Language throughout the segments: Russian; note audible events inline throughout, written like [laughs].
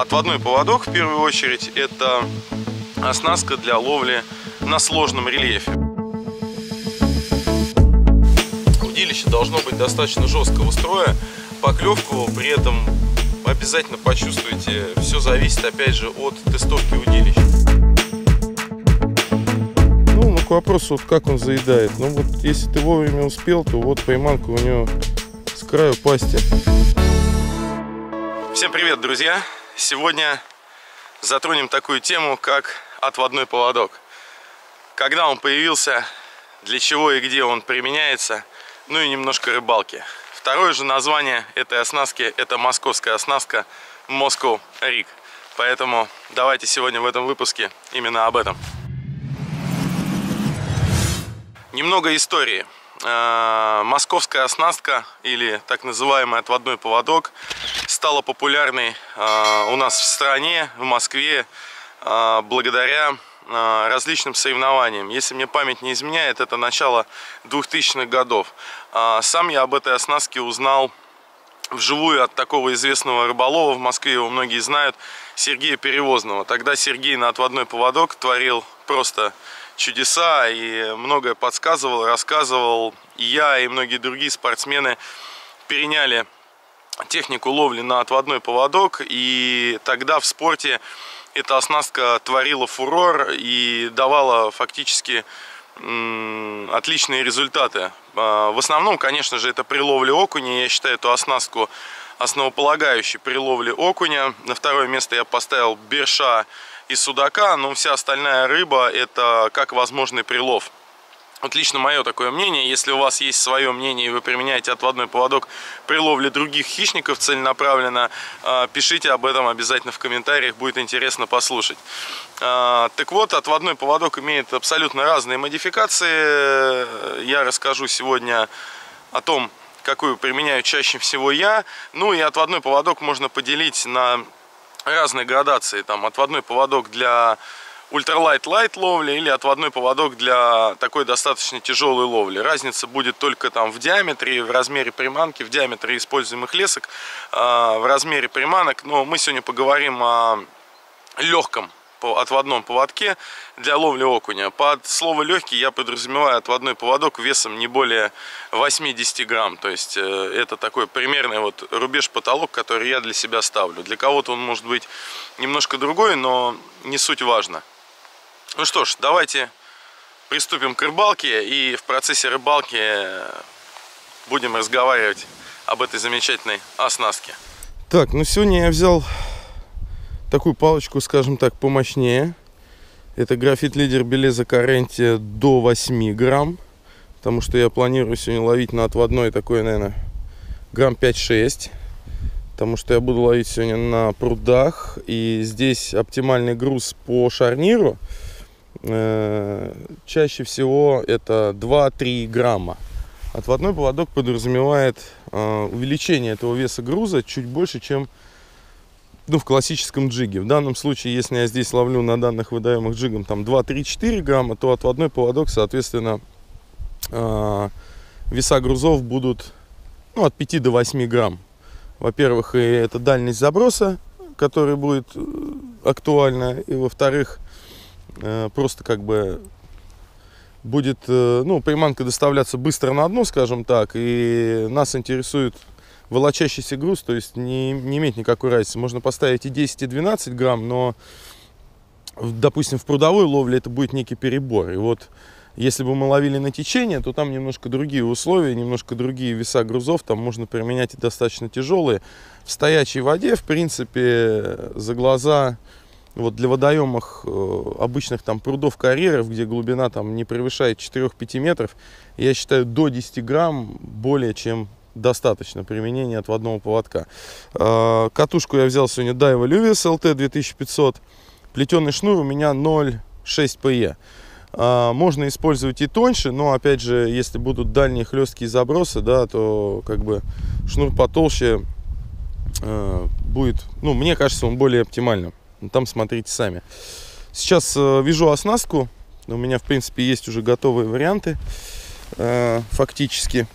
Отводной поводок, в первую очередь, это оснастка для ловли на сложном рельефе. Удилище должно быть достаточно жесткого строя, поклевку при этом обязательно почувствуйте. Все зависит, опять же, от тестовки удилища. Ну, к вопросу, вот как он заедает. Ну, вот если ты вовремя успел, то вот пойманка у него с краю пасти. Всем привет, друзья! Сегодня затронем такую тему, как отводной поводок. Когда он появился, для чего и где он применяется, ну и немножко рыбалки. Второе же название этой оснастки – это московская оснастка Moscow Rig. Поэтому давайте сегодня в этом выпуске именно об этом. Немного истории. Э, московская оснастка или так называемый отводной поводок стала популярной э, у нас в стране, в Москве, э, благодаря различным соревнованиям. Если мне память не изменяет, это начало 2000-х годов. Сам я об этой оснастке узнал вживую от такого известного рыболова в Москве, его многие знают, Сергея Перевозного. Тогда Сергей на отводной поводок творил просто чудеса и многое подсказывал, рассказывал. И я, и многие другие спортсмены переняли технику ловли на отводной поводок. И тогда в спорте эта оснастка творила фурор и давала фактически отличные результаты. А, в основном, конечно же, это при ловле окуня. Я считаю эту оснастку основополагающей при ловле окуня. На второе место я поставил берша и судака, но вся остальная рыба это как возможный прилов. Вот лично мое такое мнение, если у вас есть свое мнение и вы применяете отводной поводок при ловле других хищников целенаправленно, а, пишите об этом обязательно в комментариях, будет интересно послушать. А, так вот, отводной поводок имеет абсолютно разные модификации. Я расскажу сегодня о том, какую применяю чаще всего я. Ну и отводной поводок можно поделить на разные градации. Там отводной поводок для ультралайт-лайт ловли или отводной поводок для такой достаточно тяжелой ловли. Разница будет только там в диаметре, в размере приманки, в диаметре используемых лесок, а, в размере приманок. Но мы сегодня поговорим о легком отводном поводке для ловли окуня. Под слово легкий я подразумеваю отводной поводок весом не более 80 грамм. То есть э, это такой примерный вот рубеж-потолок, который я для себя ставлю. Для кого-то он может быть немножко другой, но не суть важно. Ну что ж, давайте приступим к рыбалке и в процессе рыбалки будем разговаривать об этой замечательной оснастке. Так, ну сегодня я взял такую палочку, скажем так, помощнее. Это графит лидер Белеза Каренти до 8 грамм. Потому что я планирую сегодня ловить на отводной такой, наверное, грамм 5-6. Потому что я буду ловить сегодня на прудах. И здесь оптимальный груз по шарниру – Э, чаще всего это 2-3 грамма. Отводной поводок подразумевает э, увеличение этого веса груза чуть больше, чем ну, в классическом джиге. В данном случае, если я здесь ловлю на данных выдаемых джигом там 2-3-4 грамма, то отводной поводок, соответственно, э, веса грузов будут ну, от 5 до 8 грамм. Во-первых, это дальность заброса, которая будет актуальна, и во-вторых, Э, просто как бы будет, э, ну, приманка доставляться быстро на дно, скажем так, и нас интересует волочащийся груз, то есть не, не имеет никакой разницы. Можно поставить и 10, и 12 грамм, но, допустим, в прудовой ловле это будет некий перебор. И вот если бы мы ловили на течение, то там немножко другие условия, немножко другие веса грузов, там можно применять и достаточно тяжелые. В стоячей воде, в принципе, за глаза вот для водоемов э, обычных там прудов карьеров, где глубина там не превышает 4-5 метров, я считаю до 10 грамм более чем достаточно применения отводного поводка. Э, катушку я взял сегодня Daiwa Luvis LT 2500. Плетеный шнур у меня 0,6 PE. Э, можно использовать и тоньше, но опять же, если будут дальние хлесткие забросы, да, то как бы шнур потолще будет, ну, мне кажется, он более оптимальным. Ну, там смотрите сами. Сейчас вяжу оснастку. У меня, в принципе, есть уже готовые варианты. Фактически.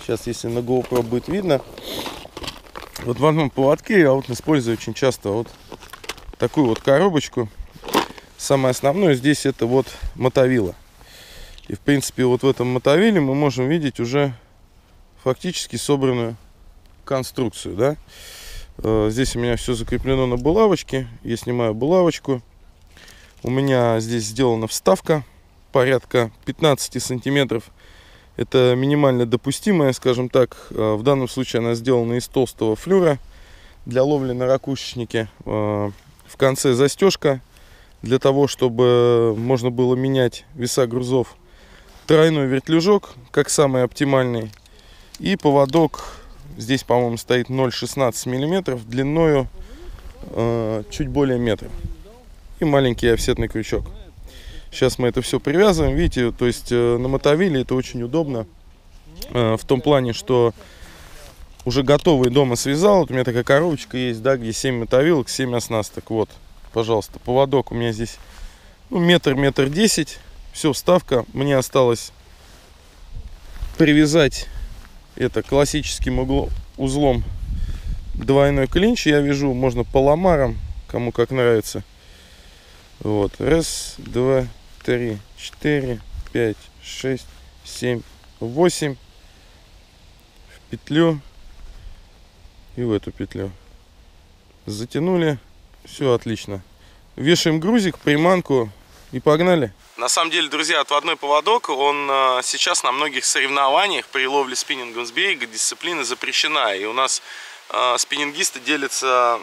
Сейчас, если на GoPro будет видно. Вот в одном поводке я вот использую очень часто вот такую вот коробочку. Самое основное здесь это вот мотовила. И в принципе вот в этом мотовиле мы можем видеть уже фактически собранную конструкцию, да. Э, здесь у меня все закреплено на булавочке. Я снимаю булавочку. У меня здесь сделана вставка порядка 15 сантиметров. Это минимально допустимая, скажем так. Э, в данном случае она сделана из толстого флюра для ловли на ракушечнике. Э, в конце застежка для того, чтобы можно было менять веса грузов. Тройной вертлюжок, как самый оптимальный. И поводок, здесь, по-моему, стоит 0,16 миллиметров, длиною э, чуть более метра. И маленький офсетный крючок. Сейчас мы это все привязываем. Видите, то есть э, на мотовиле это очень удобно. Э, в том плане, что уже готовый дома связал. Вот у меня такая коробочка есть, да, где 7 мотовилок, 7 оснасток. Вот, пожалуйста, поводок у меня здесь ну, метр, метр десять. Все, вставка. Мне осталось привязать это классическим углом, узлом двойной клинч. Я вяжу, можно поломаром, кому как нравится. Вот, раз, два, три, четыре, пять, шесть, семь, восемь. В петлю и в эту петлю. Затянули. Все отлично. Вешаем грузик, приманку и погнали. На самом деле, друзья, отводной поводок, он э, сейчас на многих соревнованиях при ловле спиннингом с берега дисциплина запрещена. И у нас э, спиннингисты делятся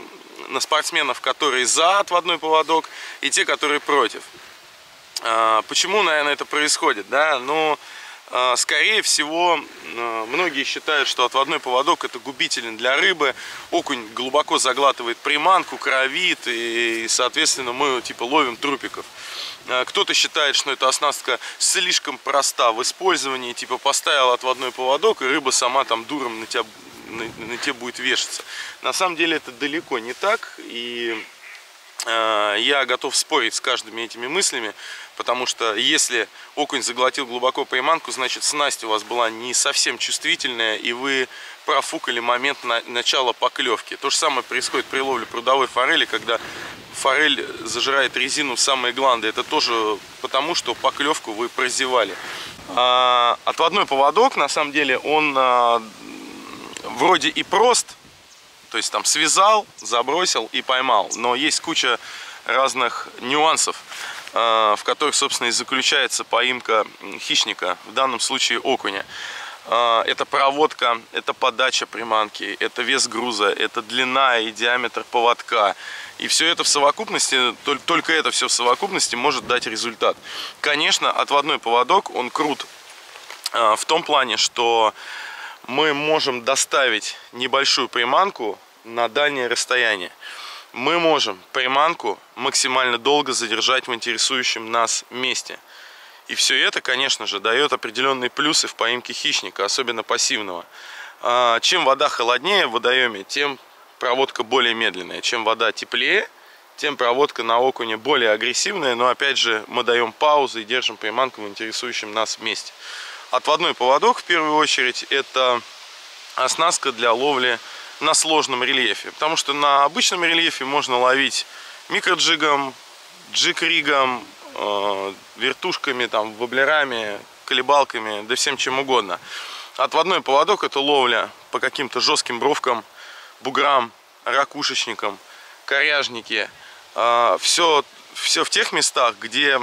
на спортсменов, которые за отводной поводок, и те, которые против. А, почему, наверное, это происходит? Да? Ну, а, скорее всего, а, многие считают, что отводной поводок это губителен для рыбы. Окунь глубоко заглатывает приманку, кровит, и, соответственно, мы типа ловим трупиков. Кто-то считает, что эта оснастка слишком проста в использовании, типа поставил отводной поводок, и рыба сама там дуром на тебя, на, на тебя будет вешаться. На самом деле это далеко не так, и я готов спорить с каждыми этими мыслями, потому что если окунь заглотил глубоко приманку, значит снасть у вас была не совсем чувствительная, и вы профукали момент на начала поклевки. То же самое происходит при ловле прудовой форели, когда форель зажирает резину в самые гланды. Это тоже потому, что поклевку вы прозевали. А, отводной поводок, на самом деле, он а, вроде и прост, то есть там связал, забросил и поймал. Но есть куча разных нюансов. Э, в которых, собственно, и заключается поимка хищника, в данном случае окуня. Э, это проводка, это подача приманки, это вес груза, это длина и диаметр поводка. И все это в совокупности, только это все в совокупности может дать результат. Конечно, отводной поводок, он крут э, в том плане, что мы можем доставить небольшую приманку на дальнее расстояние мы можем приманку максимально долго задержать в интересующем нас месте. И все это, конечно же, дает определенные плюсы в поимке хищника, особенно пассивного. А, чем вода холоднее в водоеме, тем проводка более медленная. Чем вода теплее, тем проводка на окуне более агрессивная. Но опять же, мы даем паузу и держим приманку в интересующем нас месте. Отводной поводок, в первую очередь, это оснастка для ловли на сложном рельефе. Потому что на обычном рельефе можно ловить микроджигом, джиг-ригом, э, вертушками, там, воблерами, колебалками, да всем чем угодно. Отводной поводок это ловля по каким-то жестким бровкам, буграм, ракушечникам, коряжники. Э, все, все в тех местах, где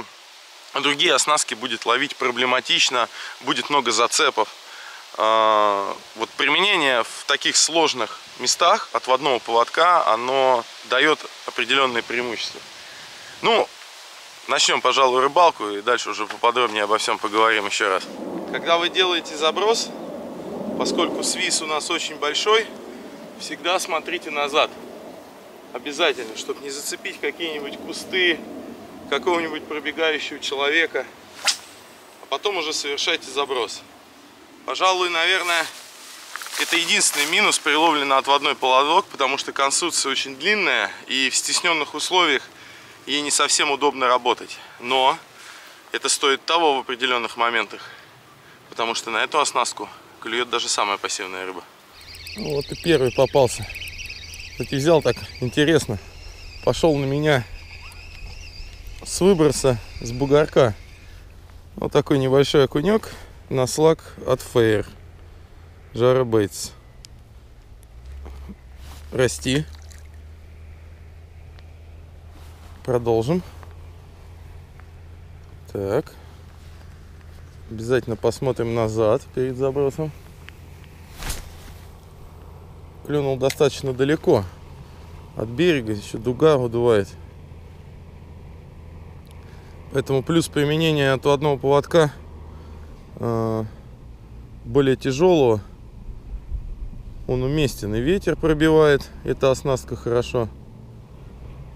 другие оснастки будет ловить проблематично, будет много зацепов. А, вот применение в таких сложных местах отводного поводка, оно дает определенные преимущества. Ну, начнем, пожалуй, рыбалку и дальше уже поподробнее обо всем поговорим еще раз. Когда вы делаете заброс, поскольку свис у нас очень большой, всегда смотрите назад. Обязательно, чтобы не зацепить какие-нибудь кусты, какого-нибудь пробегающего человека. А потом уже совершайте заброс. Пожалуй, наверное, это единственный минус при ловле на отводной поводок, потому что конструкция очень длинная и в стесненных условиях ей не совсем удобно работать. Но это стоит того в определенных моментах, потому что на эту оснастку клюет даже самая пассивная рыба. Ну вот и первый попался. Кстати, взял так, интересно. Пошел на меня с выброса, с бугорка. Вот такой небольшой окунек на слаг от Фейер. Жара Бейтс. Расти. Продолжим. Так. Обязательно посмотрим назад перед забросом. Клюнул достаточно далеко от берега, еще дуга удувает. Поэтому плюс применения от одного поводка э, более тяжелого. Он уместен. И ветер пробивает. Эта оснастка хорошо.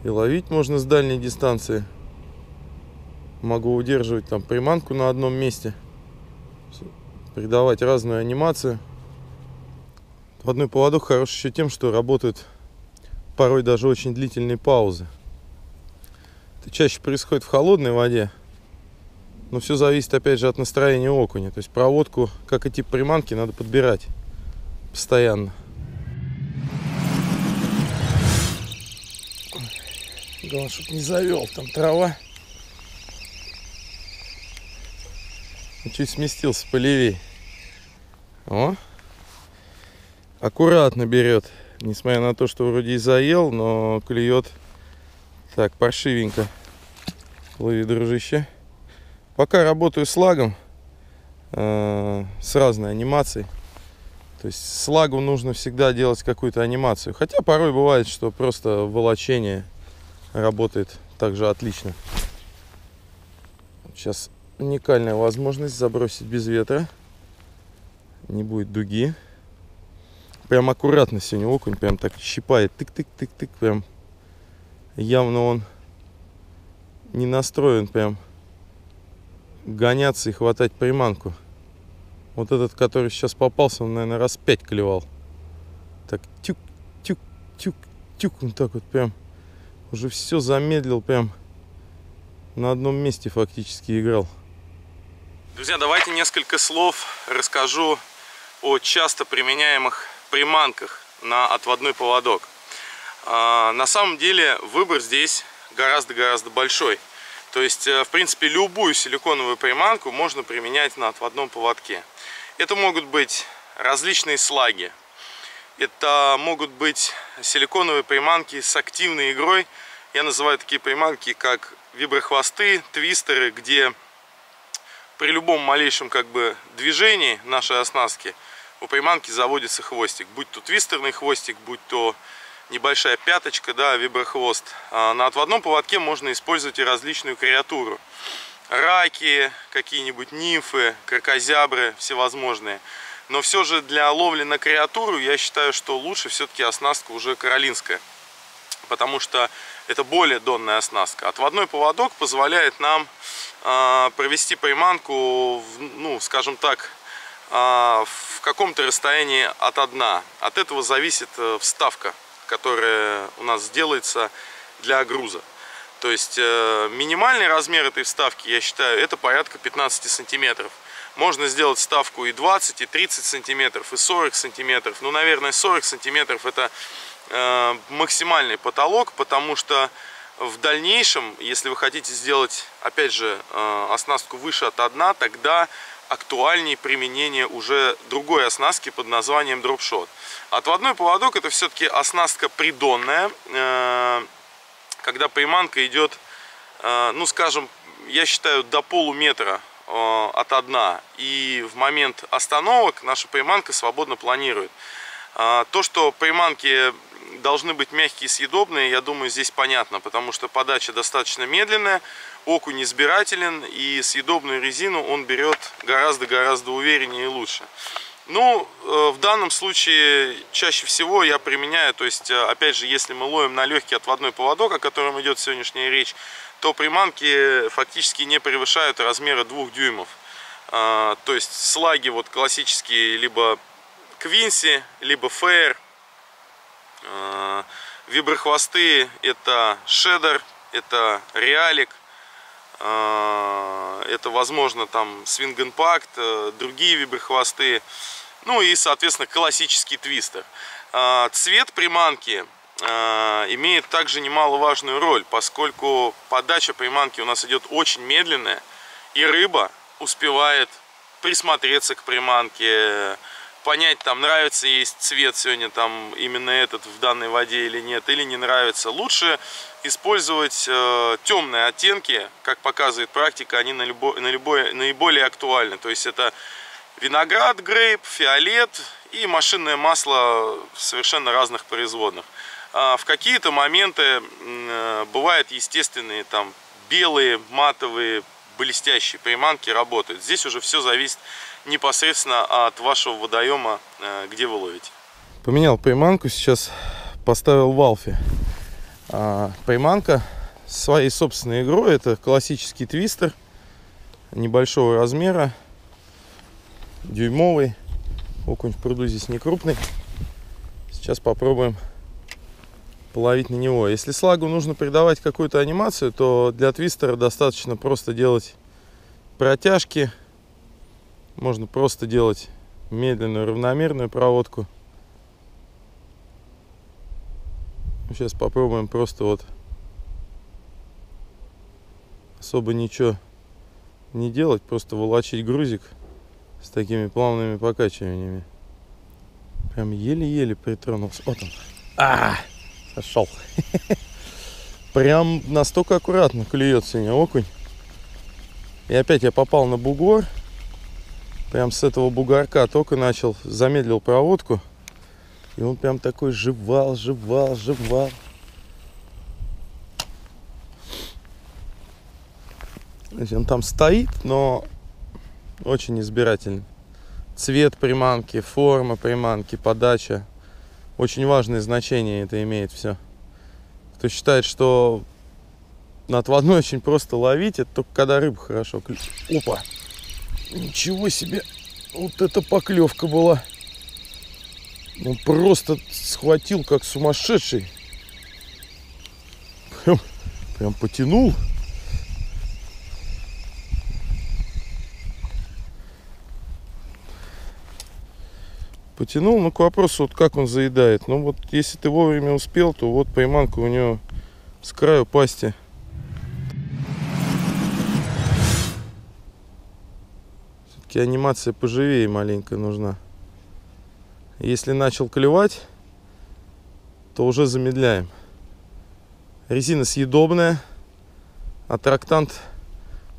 И ловить можно с дальней дистанции. Могу удерживать там приманку на одном месте. Придавать разную анимацию. Водной поводок хорош еще тем, что работает порой даже очень длительные паузы. Это чаще происходит в холодной воде. Но все зависит опять же от настроения окуня. То есть проводку, как и тип приманки, надо подбирать постоянно. Главное, чтобы не завел, там трава. Чуть сместился полевей. О, аккуратно берет. Несмотря на то, что вроде и заел, но клюет так паршивенько. Лови, дружище. Пока работаю с лагом, э, с разной анимацией. То есть с лагу нужно всегда делать какую-то анимацию. Хотя порой бывает, что просто волочение работает также отлично. Сейчас уникальная возможность забросить без ветра. Не будет дуги. Прям аккуратно сегодня окунь, прям так щипает. Тык-тык-тык-тык. Прям явно он не настроен прям гоняться и хватать приманку. Вот этот, который сейчас попался, он, наверное, раз пять клевал. Так, тюк, тюк, тюк, тюк, вот так вот прям. Уже все замедлил, прям на одном месте фактически играл. Друзья, давайте несколько слов расскажу о часто применяемых приманках на отводной поводок. А, на самом деле выбор здесь гораздо-гораздо большой. То есть, э, в принципе, любую силиконовую приманку можно применять на отводном поводке. Это могут быть различные слаги. Это могут быть силиконовые приманки с активной игрой. Я называю такие приманки, как виброхвосты, твистеры, где при любом малейшем как бы движении нашей оснастки у приманки заводится хвостик. Будь то твистерный хвостик, будь то небольшая пяточка, да, виброхвост. А на отводном поводке можно использовать и различную креатуру. Раки, какие-нибудь нимфы, кракозябры, всевозможные. Но все же для ловли на креатуру я считаю, что лучше все-таки оснастка уже каролинская. Потому что это более донная оснастка. Отводной поводок позволяет нам э, провести приманку, в, ну, скажем так, э, в каком-то расстоянии от дна. От этого зависит э, вставка, которая у нас делается для груза. То есть э, минимальный размер этой вставки, я считаю, это порядка 15 сантиметров. Можно сделать ставку и 20, и 30 сантиметров, и 40 сантиметров. Ну, наверное, 40 сантиметров это Э, максимальный потолок, потому что в дальнейшем, если вы хотите сделать, опять же, э, оснастку выше от дна, тогда актуальнее применение уже другой оснастки под названием дропшот. Отводной поводок это все-таки оснастка придонная, э, когда приманка идет, ну скажем, я считаю до полуметра от дна. И в момент остановок наша приманка свободно планирует. То, что приманки должны быть мягкие и съедобные, я думаю, здесь понятно, потому что подача достаточно медленная, окунь избирателен, и съедобную резину он берет гораздо-гораздо увереннее и лучше. Ну, э, в данном случае чаще всего я применяю, то есть, э, опять же, если мы ловим на легкий отводной поводок, о котором идет сегодняшняя речь, то приманки фактически не превышают размера 2 дюймов. А, то есть слаги вот классические либо Квинси, либо Фейр, Э, виброхвосты это шедер, это реалик, э, это возможно там свинг импакт, э, другие виброхвосты, ну и соответственно классический твистер. Цвет приманки э, имеет также немаловажную роль, поскольку подача приманки у нас идет очень медленная, и рыба успевает присмотреться к приманке, понять, там нравится ей цвет сегодня, там именно этот в данной воде или нет, или не нравится. Лучше использовать э, темные оттенки, как показывает практика, они на любо, на любой, наиболее актуальны. То есть это виноград, грейп, фиолет и машинное масло совершенно разных производных. А в какие-то моменты э, бывают естественные там белые, матовые, блестящие приманки работают. Здесь уже все зависит непосредственно от вашего водоема, э, где вы ловите. Поменял приманку, сейчас поставил в Алфе. Приманка своей собственной игрой, это классический твистер небольшого размера, дюймовый. Окунь в пруду здесь не крупный. Сейчас попробуем половить на него. Если слагу нужно придавать какую-то анимацию, то для твистера достаточно просто делать протяжки. Можно просто делать медленную равномерную проводку. Сейчас попробуем просто вот особо ничего не делать, просто волочить грузик с такими плавными покачиваниями. Прям еле-еле притронулся. Вот он. А, сошел. [laughs] Прям настолько аккуратно клюет сегодня окунь. И опять я попал на бугор. Прям с этого бугорка только начал, замедлил проводку. И он прям такой жевал, жевал, жевал. Он там стоит, но очень избирательный. Цвет приманки, форма приманки, подача. Очень важное значение это имеет все. Кто считает, что на отводной очень просто ловить, это только когда рыба хорошо. Опа! Ничего себе! Вот это поклевка была. Он просто схватил как сумасшедший. Прям, прям потянул. Потянул, ну к вопросу, вот как он заедает. Ну вот если ты вовремя успел, то вот пойманка у него с краю пасти. Все-таки анимация поживее маленькая нужна. Если начал клевать, то уже замедляем. Резина съедобная. Аттрактант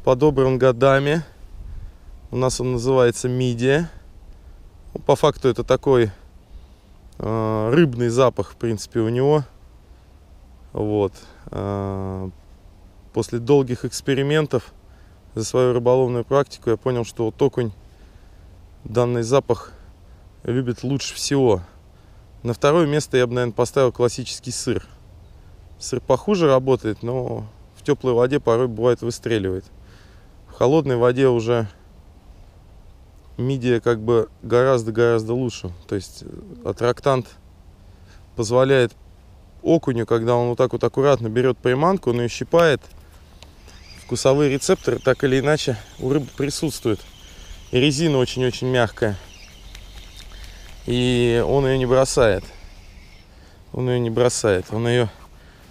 подобран годами. У нас он называется мидия. Ну, по факту это такой э, рыбный запах, в принципе, у него. Вот. Э, после долгих экспериментов за свою рыболовную практику я понял, что вот окунь данный запах любит лучше всего. На второе место я бы, наверное, поставил классический сыр. Сыр похуже работает, но в теплой воде порой бывает выстреливает. В холодной воде уже мидия как бы гораздо-гораздо лучше. То есть э, аттрактант позволяет окуню, когда он вот так вот аккуратно берет приманку, он ее щипает, вкусовые рецепторы так или иначе у рыбы присутствуют. И резина очень-очень мягкая и он ее не бросает. Он ее не бросает, он ее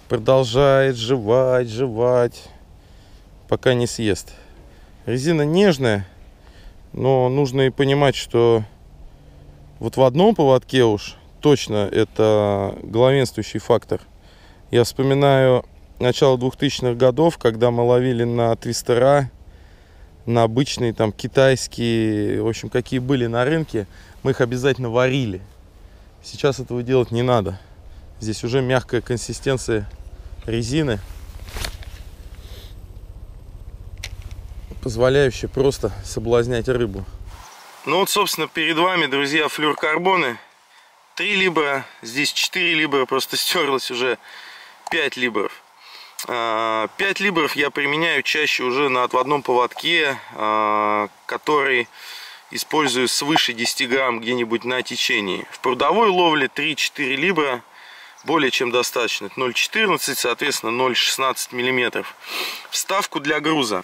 продолжает жевать, жевать, пока не съест. Резина нежная, но нужно и понимать, что вот в одном поводке уж точно это главенствующий фактор. Я вспоминаю начало 2000-х годов, когда мы ловили на твистера, на обычные там китайские, в общем, какие были на рынке мы их обязательно варили. Сейчас этого делать не надо. Здесь уже мягкая консистенция резины, позволяющая просто соблазнять рыбу. Ну вот, собственно, перед вами, друзья, флюркарбоны. 3 либра, здесь 4 либра, просто стерлось уже 5 либров. 5 а, либров я применяю чаще уже на отводном поводке, а, который использую свыше 10 грамм где-нибудь на течении. В прудовой ловле 3-4 либра более чем достаточно. 0,14, соответственно 0,16 миллиметров. Вставку для груза.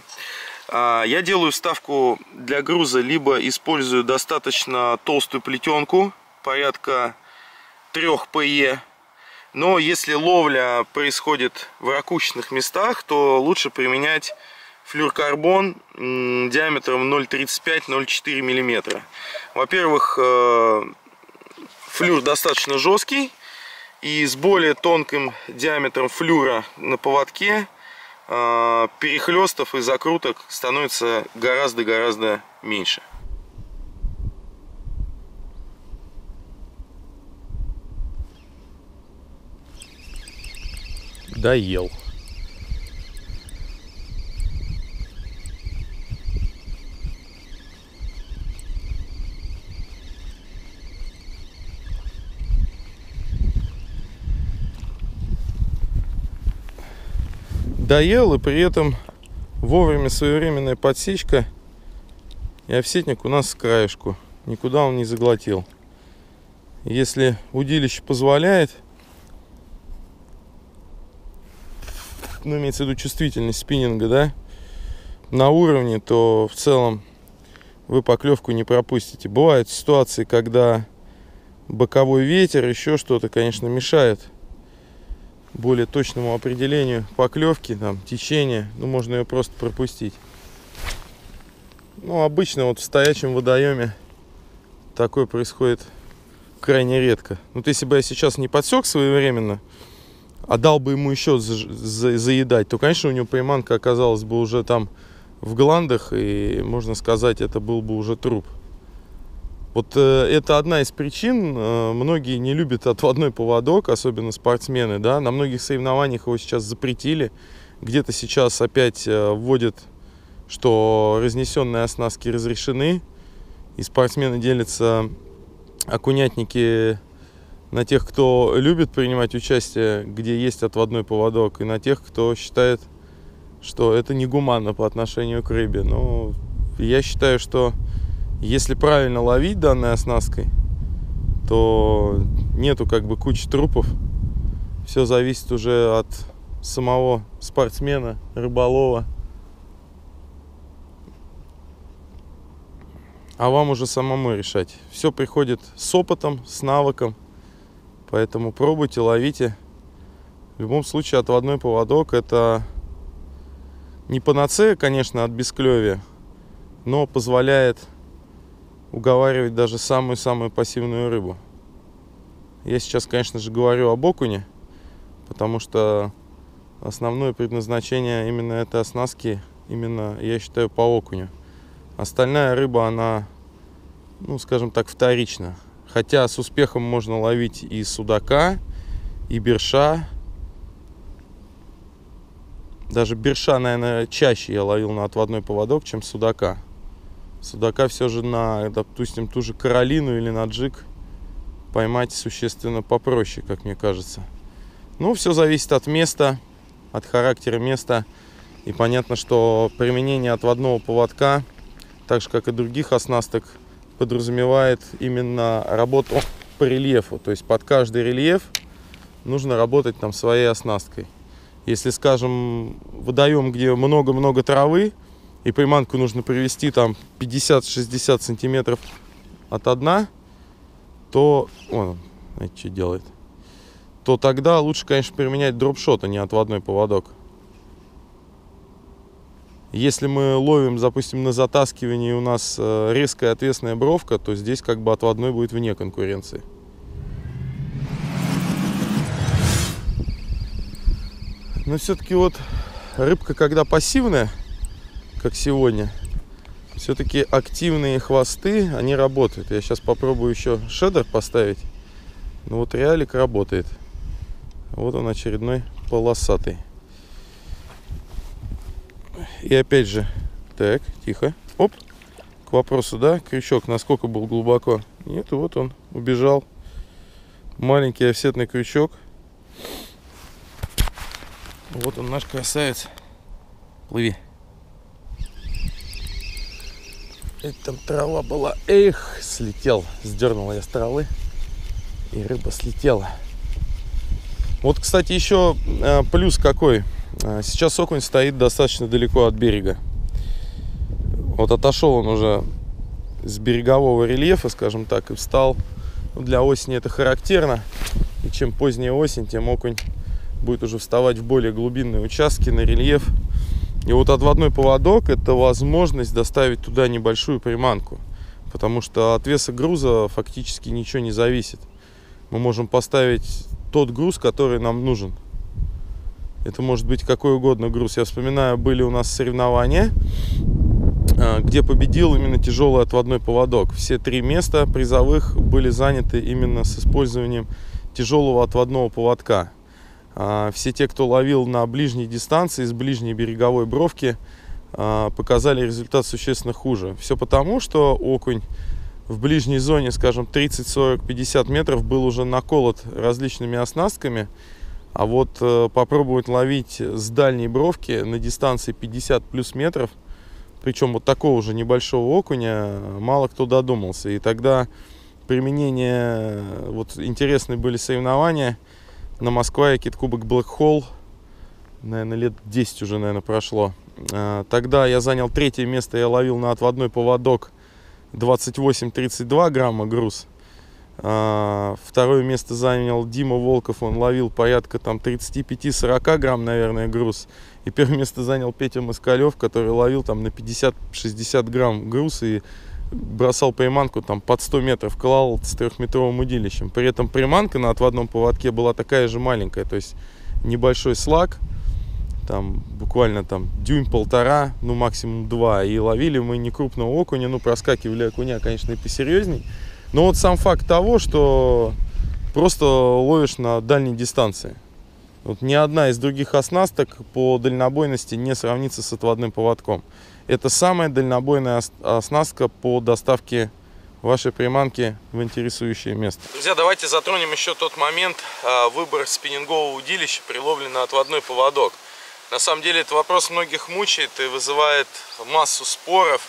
А, я делаю вставку для груза, либо использую достаточно толстую плетенку, порядка 3 ПЕ, Но если ловля происходит в ракушечных местах, то лучше применять флюркарбон диаметром 0,35-0,4 мм. Во-первых, э, флюр достаточно жесткий, и с более тонким диаметром флюра на поводке э, перехлестов и закруток становится гораздо-гораздо меньше. Доел. доел и при этом вовремя своевременная подсечка и овсетник у нас с краешку никуда он не заглотил если удилище позволяет ну имеется в виду чувствительность спиннинга да на уровне то в целом вы поклевку не пропустите бывают ситуации когда боковой ветер еще что-то конечно мешает более точному определению поклевки, там, течения, ну, можно ее просто пропустить. Ну, обычно вот в стоячем водоеме такое происходит крайне редко. Вот если бы я сейчас не подсек своевременно, а дал бы ему еще за, за, заедать, то, конечно, у него приманка оказалась бы уже там в гландах, и, можно сказать, это был бы уже труп. Вот э, это одна из причин. Э, многие не любят отводной поводок, особенно спортсмены. Да? На многих соревнованиях его сейчас запретили. Где-то сейчас опять э, вводят, что разнесенные оснастки разрешены. И спортсмены делятся окунятники на тех, кто любит принимать участие, где есть отводной поводок, и на тех, кто считает, что это негуманно по отношению к рыбе. Но я считаю, что если правильно ловить данной оснасткой, то нету как бы кучи трупов. Все зависит уже от самого спортсмена, рыболова. А вам уже самому решать. Все приходит с опытом, с навыком. Поэтому пробуйте, ловите. В любом случае отводной поводок это не панацея, конечно, от бесклевия, но позволяет уговаривать даже самую-самую пассивную рыбу. Я сейчас, конечно же, говорю об окуне, потому что основное предназначение именно этой оснастки, именно, я считаю, по окуню. Остальная рыба, она, ну, скажем так, вторична. Хотя с успехом можно ловить и судака, и берша. Даже берша, наверное, чаще я ловил на отводной поводок, чем судака. Судака все же на, допустим, ту же Каролину или на джиг поймать существенно попроще, как мне кажется. Ну, все зависит от места, от характера места. И понятно, что применение отводного поводка, так же как и других оснасток, подразумевает именно работу по рельефу. То есть под каждый рельеф нужно работать там своей оснасткой. Если, скажем, водоем, где много-много травы, и приманку нужно привести там 50-60 сантиметров от дна, то... Он, что делает. То тогда лучше, конечно, применять дропшот, а не отводной поводок. Если мы ловим, допустим, на затаскивании у нас э, резкая ответственная бровка, то здесь как бы отводной будет вне конкуренции. Но все-таки вот рыбка, когда пассивная, как сегодня. Все-таки активные хвосты, они работают. Я сейчас попробую еще шедер поставить. Ну вот реалик работает. Вот он очередной полосатый. И опять же, так, тихо. Оп, к вопросу, да, крючок насколько был глубоко. Нет, вот он убежал. Маленький офсетный крючок. Вот он наш красавец. Плыви. И там трава была. Эх, слетел. Сдернула я с травы. И рыба слетела. Вот, кстати, еще э, плюс какой. Э, сейчас окунь стоит достаточно далеко от берега. Вот отошел он уже с берегового рельефа, скажем так, и встал. Ну, для осени это характерно. И чем поздняя осень, тем окунь будет уже вставать в более глубинные участки, на рельеф. И вот отводной поводок – это возможность доставить туда небольшую приманку. Потому что от веса груза фактически ничего не зависит. Мы можем поставить тот груз, который нам нужен. Это может быть какой угодно груз. Я вспоминаю, были у нас соревнования, а, где победил именно тяжелый отводной поводок. Все три места призовых были заняты именно с использованием тяжелого отводного поводка. А, все те, кто ловил на ближней дистанции, с ближней береговой бровки, а, показали результат существенно хуже. Все потому, что окунь в ближней зоне, скажем, 30, 40, 50 метров был уже наколот различными оснастками, а вот э, попробовать ловить с дальней бровки на дистанции 50 плюс метров, причем вот такого уже небольшого окуня, мало кто додумался. И тогда применение, вот интересные были соревнования на Москва Кит Кубок Black Hole, наверное, лет 10 уже, наверное, прошло. А, тогда я занял третье место, я ловил на отводной поводок 28-32 грамма груз. А, второе место занял Дима Волков, он ловил порядка там 35-40 грамм, наверное, груз. И первое место занял Петя Москалев, который ловил там на 50-60 грамм груз и бросал приманку там под 100 метров, клал с трехметровым удилищем. При этом приманка на отводном поводке была такая же маленькая, то есть небольшой слаг, там буквально там дюйм-полтора, ну максимум два. И ловили мы не крупного окуня, ну проскакивали окуня, конечно, и посерьезней. Но вот сам факт того, что просто ловишь на дальней дистанции. Вот ни одна из других оснасток по дальнобойности не сравнится с отводным поводком. Это самая дальнобойная оснастка по доставке вашей приманки в интересующее место. Друзья, давайте затронем еще тот момент а, выбор спиннингового удилища при ловле на отводной поводок. На самом деле этот вопрос многих мучает и вызывает массу споров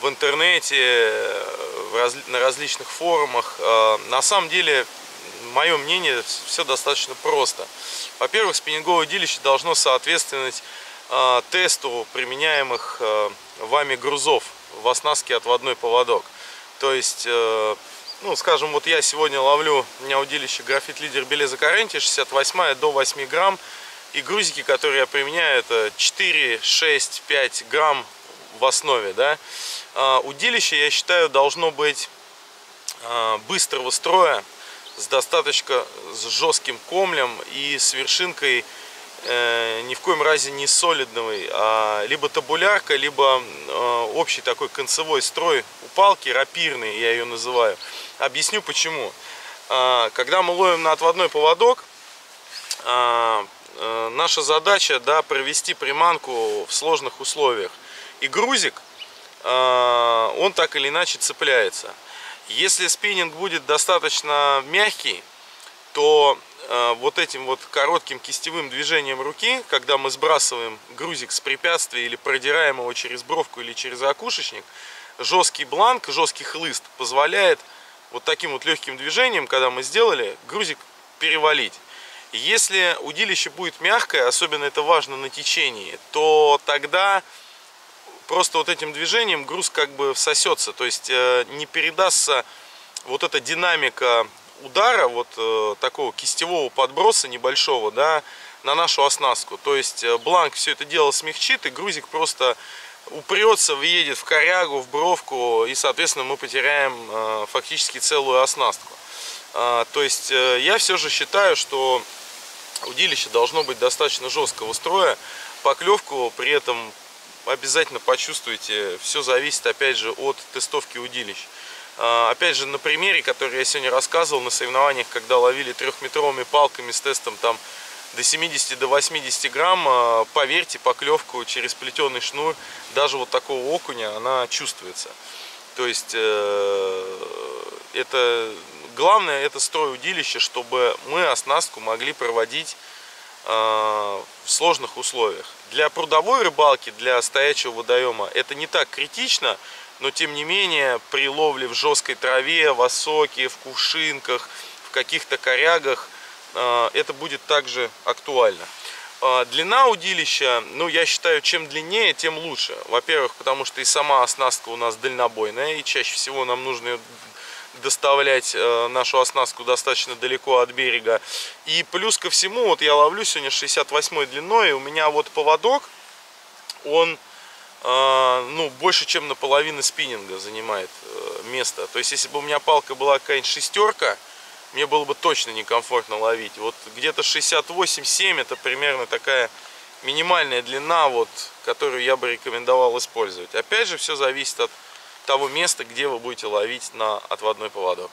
в интернете, э, на различных форумах. А, на самом деле, мое мнение, все достаточно просто. Во-первых, спиннинговое удилище должно соответствовать а, тесту применяемых а, вами грузов в оснастке отводной поводок. То есть, э, ну, скажем, вот я сегодня ловлю, у меня удилище графит лидер Белеза Каренти 68 до 8 грамм. И грузики, которые я применяю, это 4, 6, 5 грамм в основе. Да? А, удилище, я считаю, должно быть а, быстрого строя, с достаточно с жестким комлем и с вершинкой э, ни в коем разе не солидной, а либо табулярка, либо э, общий такой концевой строй у палки, рапирный я ее называю. Объясню почему. Когда мы ловим на отводной поводок, э, наша задача да, провести приманку в сложных условиях. И грузик, он так или иначе цепляется. Если спиннинг будет достаточно мягкий, то э, вот этим вот коротким кистевым движением руки, когда мы сбрасываем грузик с препятствия или продираем его через бровку или через окушечник, жесткий бланк, жесткий хлыст позволяет вот таким вот легким движением, когда мы сделали, грузик перевалить. Если удилище будет мягкое, особенно это важно на течении, то тогда просто вот этим движением груз как бы всосется, то есть э, не передастся вот эта динамика удара, вот э, такого кистевого подброса небольшого, да, на нашу оснастку. То есть э, бланк все это дело смягчит, и грузик просто упрется, въедет в корягу, в бровку, и, соответственно, мы потеряем фактически целую оснастку. А, то есть я все же считаю, что удилище должно быть достаточно жесткого строя. Поклевку при этом обязательно почувствуйте. Все зависит опять же от тестовки удилищ. А, опять же, на примере, который я сегодня рассказывал на соревнованиях, когда ловили трехметровыми палками с тестом там до 70 до 80 грамм, а, поверьте, поклевку через плетеный шнур, даже вот такого окуня, она чувствуется. То есть э, это главное это строй удилища, чтобы мы оснастку могли проводить э, в сложных условиях. Для прудовой рыбалки, для стоячего водоема это не так критично, но тем не менее при ловле в жесткой траве, в осоке, в кувшинках, в каких-то корягах э, это будет также актуально. Э, длина удилища, ну я считаю, чем длиннее, тем лучше. Во-первых, потому что и сама оснастка у нас дальнобойная, и чаще всего нам нужно доставлять э, нашу оснастку достаточно далеко от берега. И плюс ко всему, вот я ловлю сегодня 68 длиной, у меня вот поводок, он э, ну, больше, чем наполовину спиннинга занимает э, место. То есть, если бы у меня палка была какая-нибудь шестерка, мне было бы точно некомфортно ловить. Вот где-то 68-7 это примерно такая минимальная длина, вот, которую я бы рекомендовал использовать. Опять же, все зависит от того места, где вы будете ловить на отводной поводок.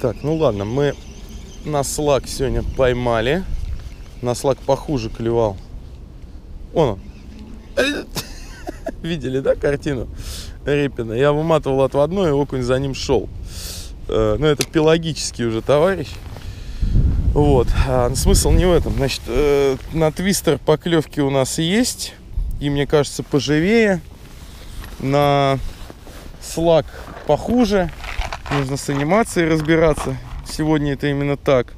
Так, ну ладно, мы на слаг сегодня поймали. На слаг похуже клевал. Он. [laughs] Видели, да, картину Репина? Я выматывал отводной, и окунь за ним шел. Э, ну, это пелагический уже товарищ. Вот. А смысл не в этом. Значит, э, на твистер поклевки у нас есть. И мне кажется, поживее. На слаг похуже. Нужно с анимацией разбираться. Сегодня это именно так.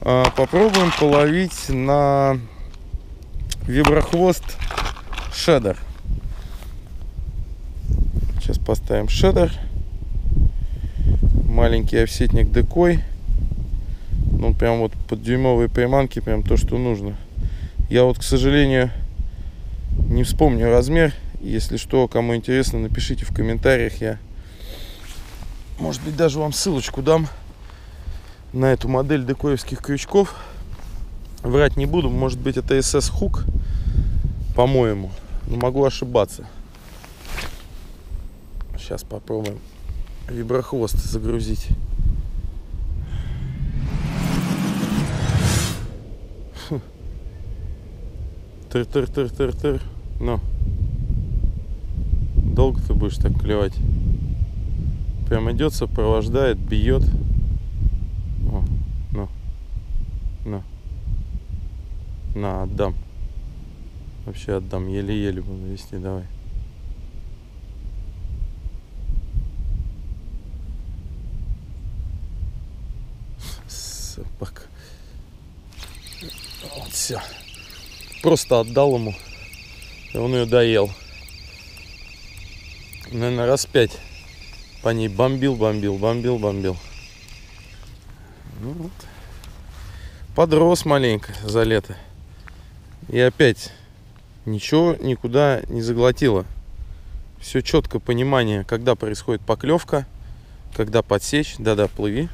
А, попробуем половить на виброхвост шедер. Сейчас поставим шедер. Маленький офсетник декой. Ну, прям вот под дюймовые приманки, прям то, что нужно. Я вот, к сожалению, не вспомню размер. Если что, кому интересно, напишите в комментариях. Я, может быть, даже вам ссылочку дам на эту модель декоевских крючков. Врать не буду, может быть, это SS Hook, по-моему. Но могу ошибаться. Сейчас попробуем виброхвост загрузить. Тыр-тыр-тыр-тыр-тыр. Ну. Долго ты будешь так клевать? Прям идет, сопровождает, бьет. О, ну. Ну. На, отдам. Вообще отдам. Еле-еле буду вести. Давай. Собака. Вот все. Просто отдал ему. И он ее доел. Наверное, раз пять по ней бомбил, бомбил, бомбил, бомбил. Ну вот. Подрос маленько за лето. И опять ничего никуда не заглотило. Все четко понимание, когда происходит поклевка, когда подсечь. Да-да, плыви.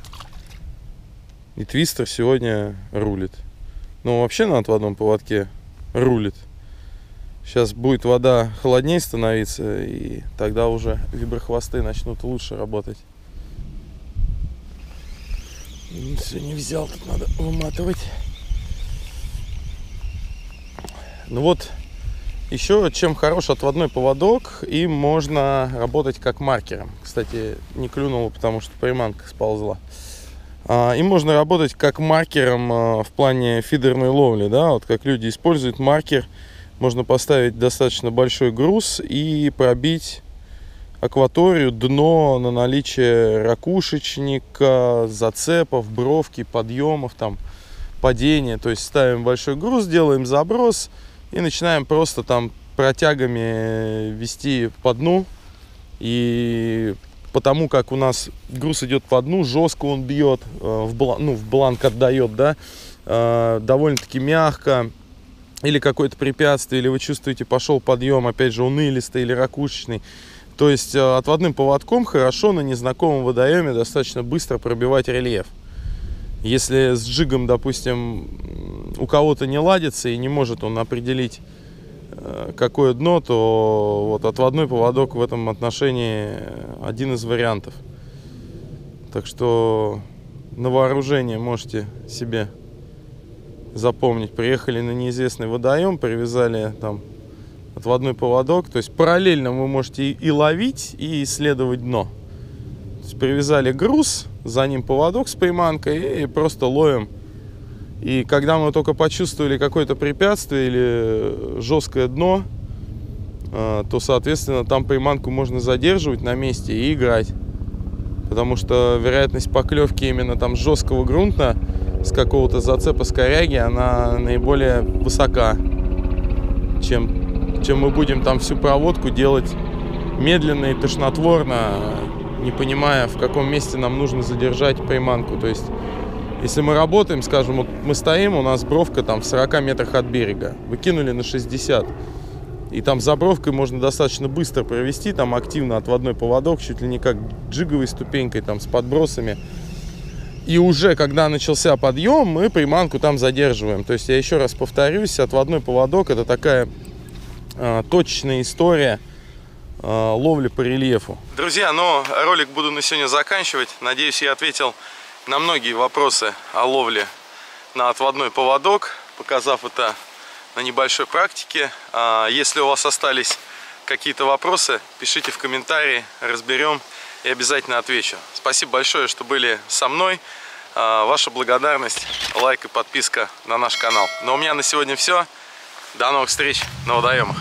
И твистер сегодня рулит. Ну, вообще на отводном поводке рулит. Сейчас будет вода холоднее становиться, и тогда уже виброхвосты начнут лучше работать. Все, не взял, тут надо выматывать. Ну вот, еще чем хорош отводной поводок, им можно работать как маркером. Кстати, не клюнуло, потому что приманка сползла. А, им можно работать как маркером а, в плане фидерной ловли, да, вот как люди используют маркер. Можно поставить достаточно большой груз и пробить акваторию, дно на наличие ракушечника, зацепов, бровки, подъемов, там, падения. То есть ставим большой груз, делаем заброс, и начинаем просто там протягами вести по дну. И потому как у нас груз идет по дну, жестко он бьет, э, в, блан, ну, в бланк отдает, да, э, довольно-таки мягко. Или какое-то препятствие, или вы чувствуете, пошел подъем, опять же, унылистый или ракушечный. То есть э, отводным поводком хорошо на незнакомом водоеме достаточно быстро пробивать рельеф. Если с джигом, допустим, у кого-то не ладится и не может он определить, э, какое дно, то вот отводной поводок в этом отношении один из вариантов. Так что на вооружение можете себе запомнить. Приехали на неизвестный водоем, привязали там отводной поводок. То есть параллельно вы можете и ловить, и исследовать дно привязали груз, за ним поводок с приманкой и просто ловим. И когда мы только почувствовали какое-то препятствие или жесткое дно, а, то, соответственно, там приманку можно задерживать на месте и играть. Потому что вероятность поклевки именно там жесткого грунта, с какого-то зацепа с коряги, она наиболее высока, чем, чем мы будем там всю проводку делать медленно и тошнотворно, не понимая, в каком месте нам нужно задержать приманку. То есть, если мы работаем, скажем, вот мы стоим, у нас бровка там в 40 метрах от берега, выкинули на 60. И там за бровкой можно достаточно быстро провести, там активно отводной поводок, чуть ли не как джиговой ступенькой, там с подбросами. И уже когда начался подъем, мы приманку там задерживаем. То есть я еще раз повторюсь, отводной поводок это такая э, точечная история э, ловли по рельефу. Друзья, но ролик буду на сегодня заканчивать. Надеюсь, я ответил на многие вопросы о ловле на отводной поводок, показав это на небольшой практике. А, если у вас остались какие-то вопросы, пишите в комментарии, разберем и обязательно отвечу. Спасибо большое, что были со мной. А, ваша благодарность, лайк и подписка на наш канал. Но у меня на сегодня все. До новых встреч на водоемах.